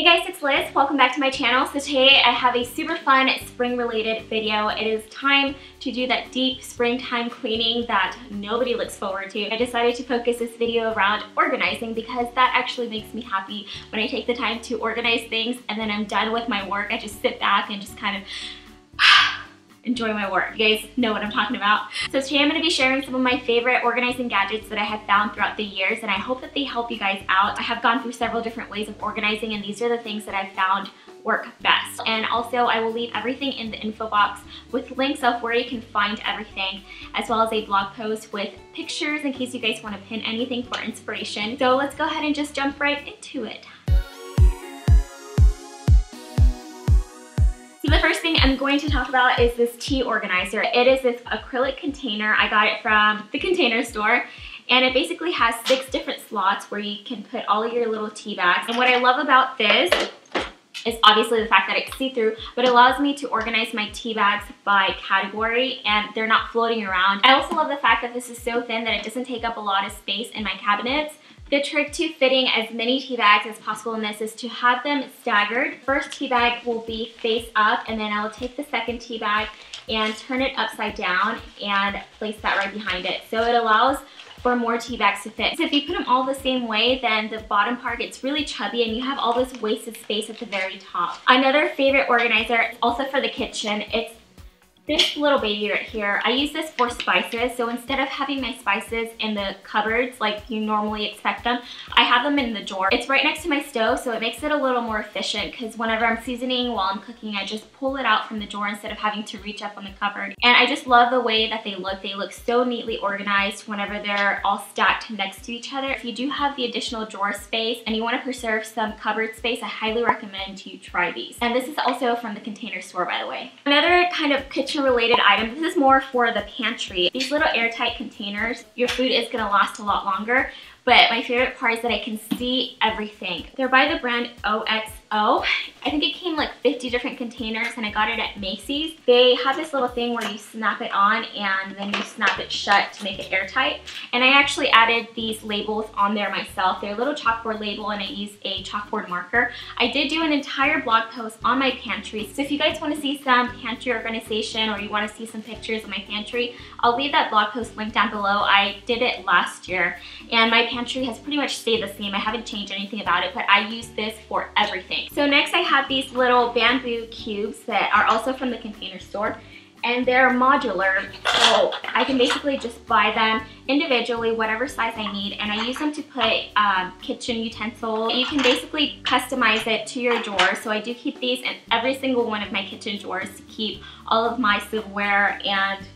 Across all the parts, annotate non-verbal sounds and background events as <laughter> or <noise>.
Hey guys, it's Liz. Welcome back to my channel. So today I have a super fun spring related video. It is time to do that deep springtime cleaning that nobody looks forward to. I decided to focus this video around organizing because that actually makes me happy when I take the time to organize things and then I'm done with my work. I just sit back and just kind of <sighs> enjoy my work. You guys know what I'm talking about. So today I'm going to be sharing some of my favorite organizing gadgets that I have found throughout the years and I hope that they help you guys out. I have gone through several different ways of organizing and these are the things that I've found work best. And also I will leave everything in the info box with links of where you can find everything as well as a blog post with pictures in case you guys want to pin anything for inspiration. So let's go ahead and just jump right into it. The first thing I'm going to talk about is this tea organizer. It is this acrylic container. I got it from the container store and it basically has six different slots where you can put all of your little tea bags. And what I love about this is obviously the fact that it's see-through, but it allows me to organize my tea bags by category and they're not floating around. I also love the fact that this is so thin that it doesn't take up a lot of space in my cabinets. The trick to fitting as many tea bags as possible in this is to have them staggered. First tea bag will be face up and then I will take the second tea bag and turn it upside down and place that right behind it. So it allows for more tea bags to fit. So if you put them all the same way, then the bottom part gets really chubby and you have all this wasted space at the very top. Another favorite organizer, also for the kitchen, it's this little baby right here, I use this for spices. So instead of having my spices in the cupboards like you normally expect them, I have them in the drawer. It's right next to my stove, so it makes it a little more efficient because whenever I'm seasoning while I'm cooking, I just pull it out from the drawer instead of having to reach up on the cupboard. And I just love the way that they look. They look so neatly organized whenever they're all stacked next to each other. If you do have the additional drawer space and you want to preserve some cupboard space, I highly recommend you try these. And this is also from the container store, by the way. Another kind of kitchen related item. This is more for the pantry. These little airtight containers, your food is gonna last a lot longer, but my favorite part is that I can see everything. They're by the brand OXO. I think it came like 50 different containers and I got it at Macy's. They have this little thing where you snap it on and then you snap it shut to make it airtight. And I actually added these labels on there myself. They're a little chalkboard label and I use a chalkboard marker. I did do an entire blog post on my pantry. So if you guys want to see some pantry organization or you want to see some pictures of my pantry, I'll leave that blog post link down below. I did it last year and my pantry has pretty much stayed the same. I haven't changed anything about it, but I use this for everything. So next I have these little bamboo cubes that are also from the container store and they're modular so I can basically just buy them individually whatever size I need and I use them to put um, kitchen utensils. You can basically customize it to your drawer so I do keep these in every single one of my kitchen drawers to keep all of my silverware and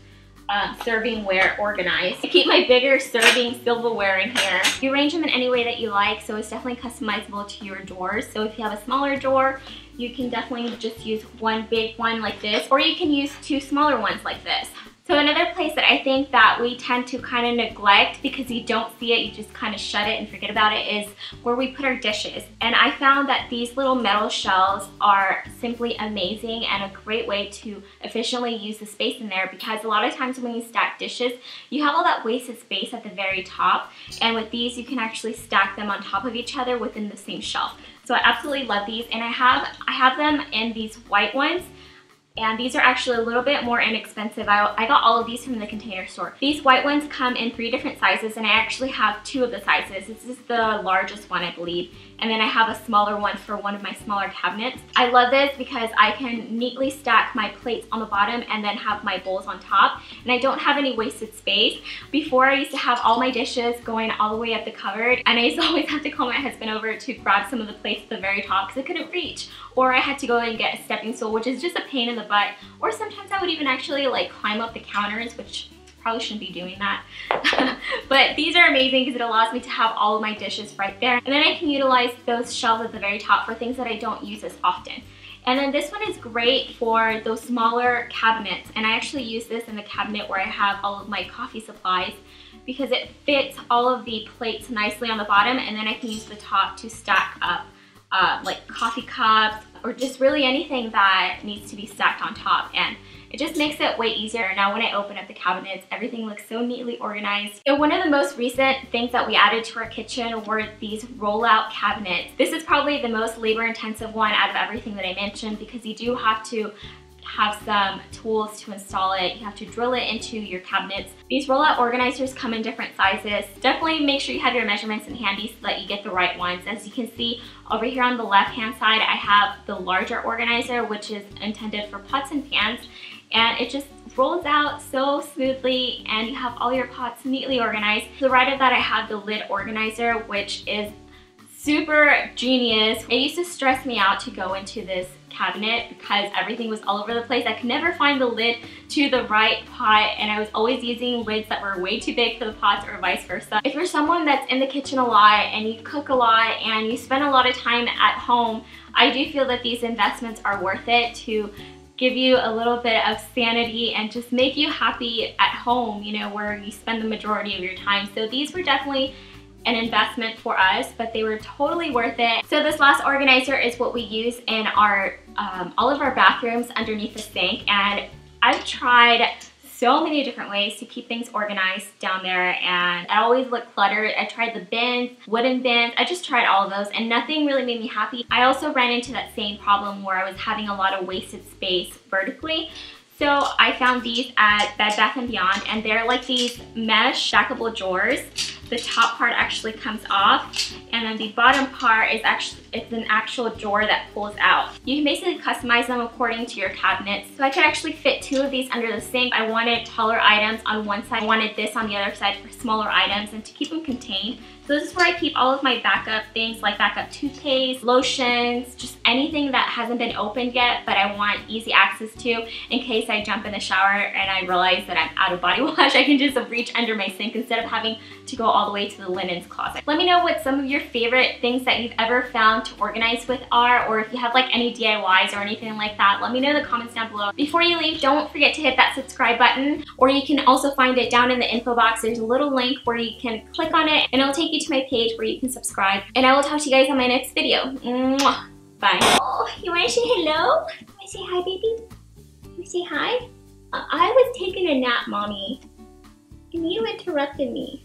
um, servingware organized. I keep my bigger serving silverware in here. You arrange them in any way that you like, so it's definitely customizable to your drawers. So if you have a smaller drawer, you can definitely just use one big one like this, or you can use two smaller ones like this. So another place that I think that we tend to kind of neglect because you don't see it, you just kind of shut it and forget about it is where we put our dishes. And I found that these little metal shelves are simply amazing and a great way to efficiently use the space in there because a lot of times when you stack dishes, you have all that wasted space at the very top. And with these, you can actually stack them on top of each other within the same shelf. So I absolutely love these and I have I have them in these white ones and these are actually a little bit more inexpensive. I, I got all of these from the container store. These white ones come in three different sizes and I actually have two of the sizes. This is the largest one I believe and then I have a smaller one for one of my smaller cabinets. I love this because I can neatly stack my plates on the bottom and then have my bowls on top and I don't have any wasted space. Before I used to have all my dishes going all the way up the cupboard and I used to <laughs> always have to call my husband over to grab some of the plates at the very top because I couldn't reach or I had to go and get a stepping stool which is just a pain in the butt or sometimes I would even actually like climb up the counters which probably shouldn't be doing that. <laughs> but these are amazing because it allows me to have all of my dishes right there. And then I can utilize those shelves at the very top for things that I don't use as often. And then this one is great for those smaller cabinets. And I actually use this in the cabinet where I have all of my coffee supplies because it fits all of the plates nicely on the bottom and then I can use the top to stack up uh, like coffee cups or just really anything that needs to be stacked on top. And It just makes it way easier. Now when I open up the cabinets, everything looks so neatly organized. And one of the most recent things that we added to our kitchen were these rollout cabinets. This is probably the most labor intensive one out of everything that I mentioned because you do have to have some tools to install it. You have to drill it into your cabinets. These rollout organizers come in different sizes. Definitely make sure you have your measurements in handy so that you get the right ones. As you can see over here on the left hand side, I have the larger organizer, which is intended for pots and pans. And it just rolls out so smoothly and you have all your pots neatly organized. To the right of that, I have the lid organizer, which is super genius. It used to stress me out to go into this cabinet because everything was all over the place. I could never find the lid to the right pot and I was always using lids that were way too big for the pots or vice versa. If you're someone that's in the kitchen a lot and you cook a lot and you spend a lot of time at home, I do feel that these investments are worth it to give you a little bit of sanity and just make you happy at home, you know, where you spend the majority of your time. So these were definitely an investment for us, but they were totally worth it. So this last organizer is what we use in our um, all of our bathrooms underneath the sink. And I've tried so many different ways to keep things organized down there and I always look cluttered. I tried the bins, wooden bins, I just tried all of those and nothing really made me happy. I also ran into that same problem where I was having a lot of wasted space vertically. So I found these at Bed Bath & Beyond and they're like these mesh stackable drawers the top part actually comes off and then the bottom part is actually it's an actual drawer that pulls out. You can basically customize them according to your cabinets. So I could actually fit two of these under the sink. I wanted taller items on one side, I wanted this on the other side for smaller items and to keep them contained. So this is where I keep all of my backup things like backup toothpaste, lotions, just anything that hasn't been opened yet but I want easy access to in case I jump in the shower and I realize that I'm out of body <laughs> wash. I can just reach under my sink instead of having to go all the way to the linens closet. Let me know what some of your favorite things that you've ever found to organize with are or if you have like any DIYs or anything like that. Let me know in the comments down below. Before you leave, don't forget to hit that subscribe button or you can also find it down in the info box. There's a little link where you can click on it and it'll take you you to my page where you can subscribe. And I will talk to you guys on my next video. Mwah. Bye. Oh, you want to say hello? You want to say hi, baby? You say hi? I was taking a nap, Mommy. And you interrupted me.